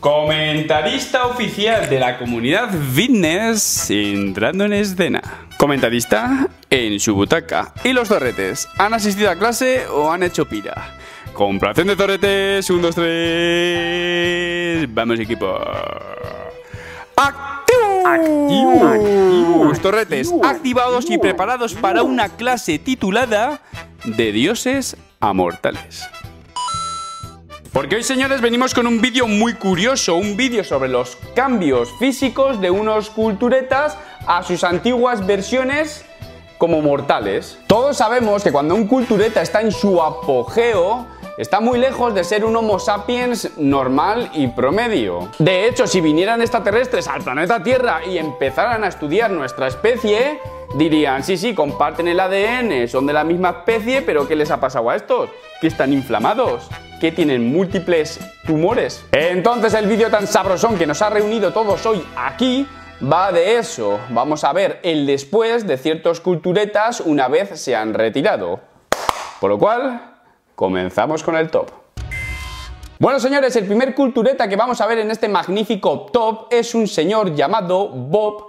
Comentarista oficial de la comunidad fitness entrando en escena. Comentarista en su butaca. ¿Y los torretes? ¿Han asistido a clase o han hecho pira? Compración de torretes. Un, dos, tres. Vamos, equipo. ¡Activo! Activos. Torretes activados y preparados para una clase titulada De dioses a mortales. Porque hoy señores venimos con un vídeo muy curioso, un vídeo sobre los cambios físicos de unos culturetas a sus antiguas versiones como mortales. Todos sabemos que cuando un cultureta está en su apogeo, está muy lejos de ser un Homo sapiens normal y promedio. De hecho, si vinieran extraterrestres al planeta Tierra y empezaran a estudiar nuestra especie, dirían, sí, sí, comparten el ADN, son de la misma especie, pero ¿qué les ha pasado a estos? Que están inflamados que tienen múltiples tumores. Entonces el vídeo tan sabrosón que nos ha reunido todos hoy aquí va de eso. Vamos a ver el después de ciertos culturetas una vez se han retirado. Por lo cual, comenzamos con el top. Bueno señores, el primer cultureta que vamos a ver en este magnífico top es un señor llamado Bob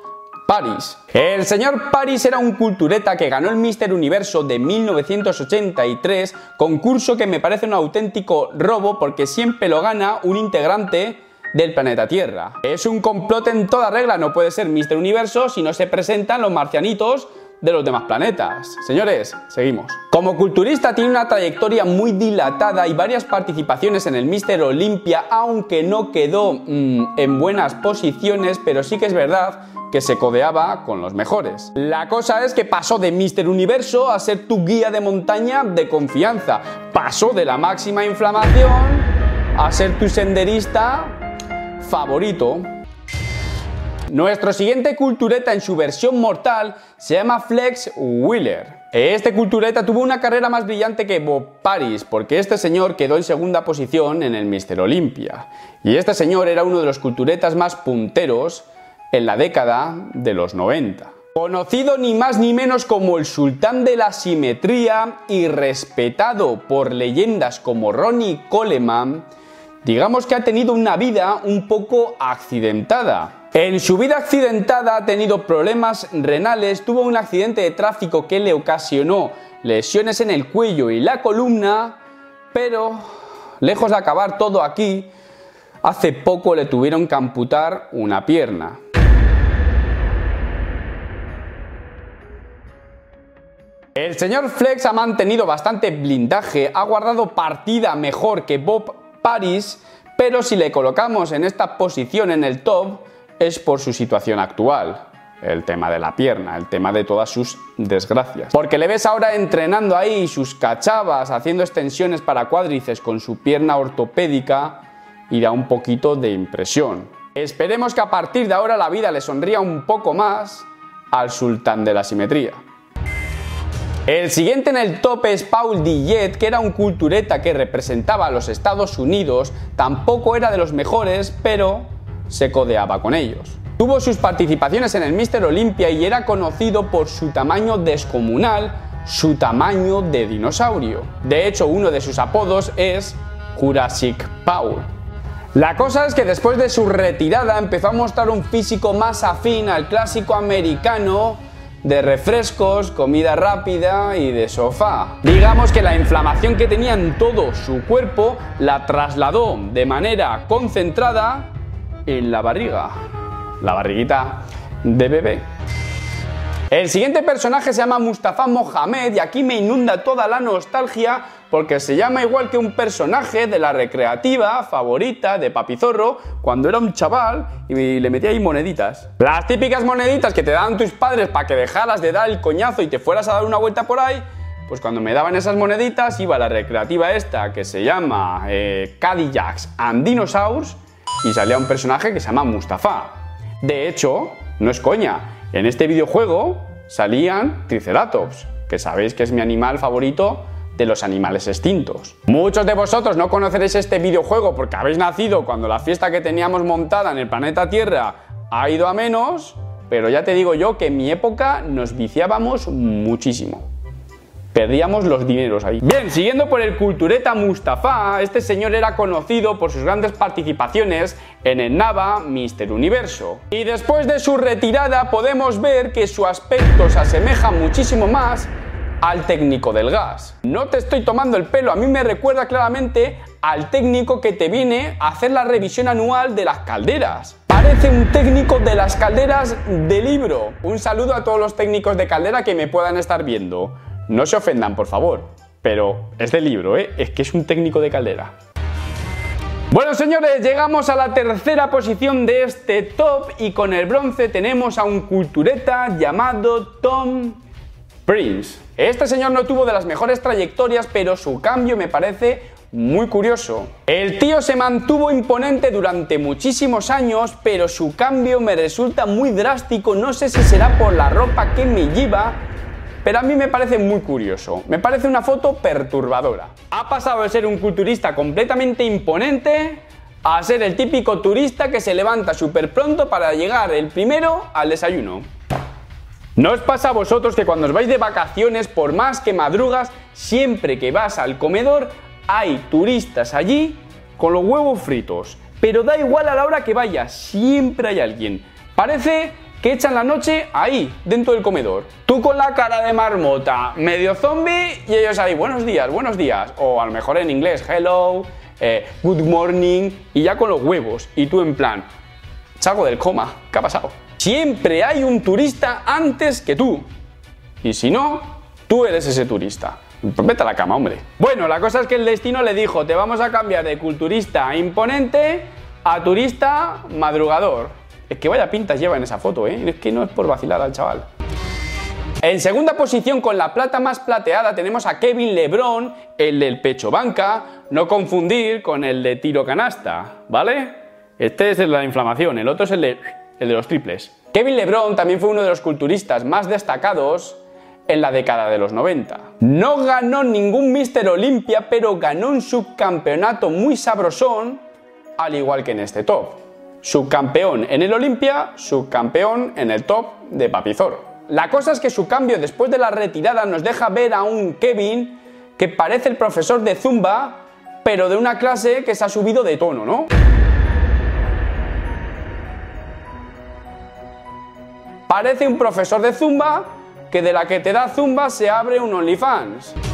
El señor Paris era un cultureta que ganó el Mister Universo de 1983, concurso que me parece un auténtico robo porque siempre lo gana un integrante del planeta Tierra. Es un complot en toda regla, no puede ser Mister Universo si no se presentan los marcianitos de los demás planetas. Señores, seguimos. Como culturista tiene una trayectoria muy dilatada y varias participaciones en el Mister Olympia, aunque no quedó mm, en buenas posiciones, pero sí que es verdad que se codeaba con los mejores. La cosa es que pasó de Mister Universo a ser tu guía de montaña de confianza. Pasó de la máxima inflamación a ser tu senderista favorito. Nuestro siguiente cultureta en su versión mortal se llama Flex Wheeler. Este cultureta tuvo una carrera más brillante que Bob Paris, porque este señor quedó en segunda posición en el Mister Olympia. Y este señor era uno de los culturetas más punteros en la década de los 90. Conocido ni más ni menos como el sultán de la simetría y respetado por leyendas como Ronnie Coleman, digamos que ha tenido una vida un poco accidentada. En su vida accidentada ha tenido problemas renales, tuvo un accidente de tráfico que le ocasionó lesiones en el cuello y la columna, pero lejos de acabar todo aquí, hace poco le tuvieron que amputar una pierna. El señor Flex ha mantenido bastante blindaje, ha guardado partida mejor que Bob Paris, pero si le colocamos en esta posición en el top es por su situación actual. El tema de la pierna, el tema de todas sus desgracias. Porque le ves ahora entrenando ahí sus cachavas, haciendo extensiones para cuádriceps con su pierna ortopédica y da un poquito de impresión. Esperemos que a partir de ahora la vida le sonría un poco más al sultán de la simetría. El siguiente en el top es Paul Dillet, que era un cultureta que representaba a los Estados Unidos, tampoco era de los mejores, pero se codeaba con ellos. Tuvo sus participaciones en el Mister Olympia y era conocido por su tamaño descomunal, su tamaño de dinosaurio. De hecho, uno de sus apodos es Jurassic Paul. La cosa es que después de su retirada empezó a mostrar un físico más afín al clásico americano de refrescos, comida rápida y de sofá. Digamos que la inflamación que tenía en todo su cuerpo la trasladó de manera concentrada en la barriga. La barriguita de bebé. El siguiente personaje se llama Mustafa Mohamed y aquí me inunda toda la nostalgia porque se llama igual que un personaje de la recreativa favorita de Papizorro cuando era un chaval y le metía ahí moneditas. Las típicas moneditas que te daban tus padres para que dejaras de dar el coñazo y te fueras a dar una vuelta por ahí. Pues cuando me daban esas moneditas iba a la recreativa esta que se llama eh, Cadillacs and Dinosaurs y salía un personaje que se llama Mustafa. De hecho, no es coña, en este videojuego salían Triceratops, que sabéis que es mi animal favorito de los animales extintos. Muchos de vosotros no conoceréis este videojuego porque habéis nacido cuando la fiesta que teníamos montada en el planeta Tierra ha ido a menos, pero ya te digo yo que en mi época nos viciábamos muchísimo. Perdíamos los dineros ahí. Bien, siguiendo por el cultureta Mustafa, este señor era conocido por sus grandes participaciones en el Nava Mister Universo. Y después de su retirada podemos ver que su aspecto se asemeja muchísimo más al técnico del gas. No te estoy tomando el pelo, a mí me recuerda claramente al técnico que te viene a hacer la revisión anual de las calderas. Parece un técnico de las calderas de libro. Un saludo a todos los técnicos de caldera que me puedan estar viendo. No se ofendan, por favor, pero es de libro, ¿eh? Es que es un técnico de caldera. Bueno señores, llegamos a la tercera posición de este top y con el bronce tenemos a un cultureta llamado Tom Prince. Este señor no tuvo de las mejores trayectorias, pero su cambio me parece muy curioso. El tío se mantuvo imponente durante muchísimos años, pero su cambio me resulta muy drástico. No sé si será por la ropa que me lleva pero a mí me parece muy curioso. Me parece una foto perturbadora. Ha pasado de ser un culturista completamente imponente a ser el típico turista que se levanta súper pronto para llegar el primero al desayuno. ¿No os pasa a vosotros que cuando os vais de vacaciones, por más que madrugas, siempre que vas al comedor hay turistas allí con los huevos fritos? Pero da igual a la hora que vayas, siempre hay alguien. Parece que echan la noche ahí, dentro del comedor. Tú con la cara de marmota, medio zombie, y ellos ahí, buenos días, buenos días. O a lo mejor en inglés, hello, eh, good morning, y ya con los huevos. Y tú en plan, salgo del coma, ¿qué ha pasado? Siempre hay un turista antes que tú. Y si no, tú eres ese turista. Vete a la cama, hombre. Bueno, la cosa es que el destino le dijo, te vamos a cambiar de culturista imponente a turista madrugador. Es que vaya pintas lleva en esa foto, ¿eh? Es que no es por vacilar al chaval. En segunda posición con la plata más plateada tenemos a Kevin Lebron, el del pecho banca, no confundir con el de tiro canasta, ¿vale? Este es el de la inflamación, el otro es el de, el de los triples. Kevin Lebron también fue uno de los culturistas más destacados en la década de los 90. No ganó ningún Mister Olympia, pero ganó un subcampeonato muy sabrosón, al igual que en este top subcampeón en el Olimpia, subcampeón en el top de Papizoro. La cosa es que su cambio después de la retirada nos deja ver a un Kevin que parece el profesor de Zumba, pero de una clase que se ha subido de tono, ¿no? Parece un profesor de Zumba que de la que te da Zumba se abre un OnlyFans.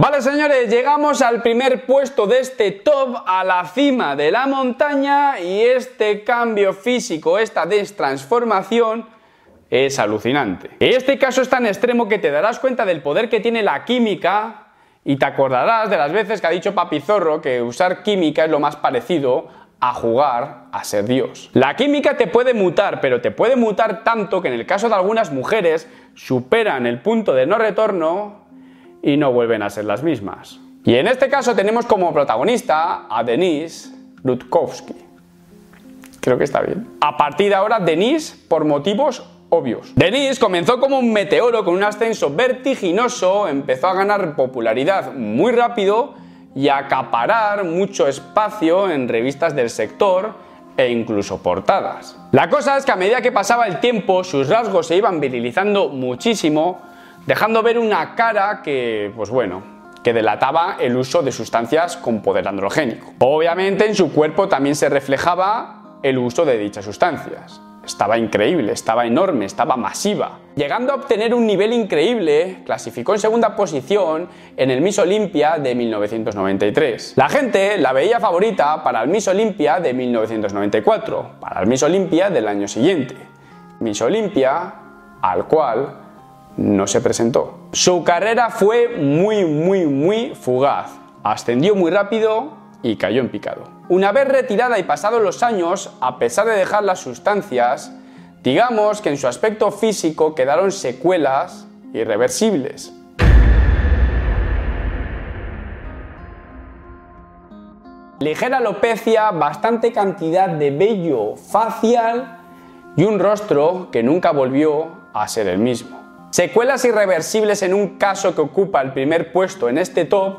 Vale señores, llegamos al primer puesto de este top, a la cima de la montaña y este cambio físico, esta destransformación es alucinante. Este caso es tan extremo que te darás cuenta del poder que tiene la química y te acordarás de las veces que ha dicho Papi Zorro que usar química es lo más parecido a jugar a ser Dios. La química te puede mutar, pero te puede mutar tanto que en el caso de algunas mujeres superan el punto de no retorno y no vuelven a ser las mismas. Y en este caso tenemos como protagonista a Denise Rutkowski. Creo que está bien. A partir de ahora, Denise por motivos obvios. Denise comenzó como un meteoro con un ascenso vertiginoso, empezó a ganar popularidad muy rápido y a acaparar mucho espacio en revistas del sector e incluso portadas. La cosa es que a medida que pasaba el tiempo, sus rasgos se iban virilizando muchísimo, dejando ver una cara que, pues bueno, que delataba el uso de sustancias con poder androgénico. Obviamente en su cuerpo también se reflejaba el uso de dichas sustancias. Estaba increíble, estaba enorme, estaba masiva. Llegando a obtener un nivel increíble, clasificó en segunda posición en el Miss Olympia de 1993. La gente la veía favorita para el Miss Olympia de 1994, para el Miss Olympia del año siguiente. Miss Olympia al cual no se presentó. Su carrera fue muy, muy, muy fugaz. Ascendió muy rápido y cayó en picado. Una vez retirada y pasados los años, a pesar de dejar las sustancias, digamos que en su aspecto físico quedaron secuelas irreversibles. Ligera alopecia, bastante cantidad de vello facial y un rostro que nunca volvió a ser el mismo. Secuelas irreversibles en un caso que ocupa el primer puesto en este top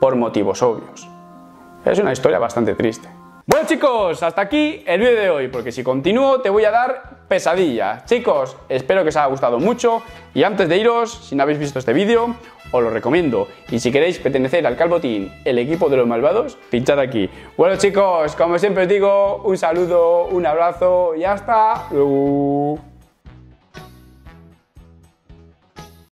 por motivos obvios. Es una historia bastante triste. Bueno chicos, hasta aquí el vídeo de hoy, porque si continúo te voy a dar pesadilla. Chicos, espero que os haya gustado mucho y antes de iros, si no habéis visto este vídeo, os lo recomiendo. Y si queréis pertenecer al Calbotín, el equipo de los malvados, pinchad aquí. Bueno chicos, como siempre os digo, un saludo, un abrazo y hasta luego.